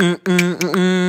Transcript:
Mm-mm-mm-mm.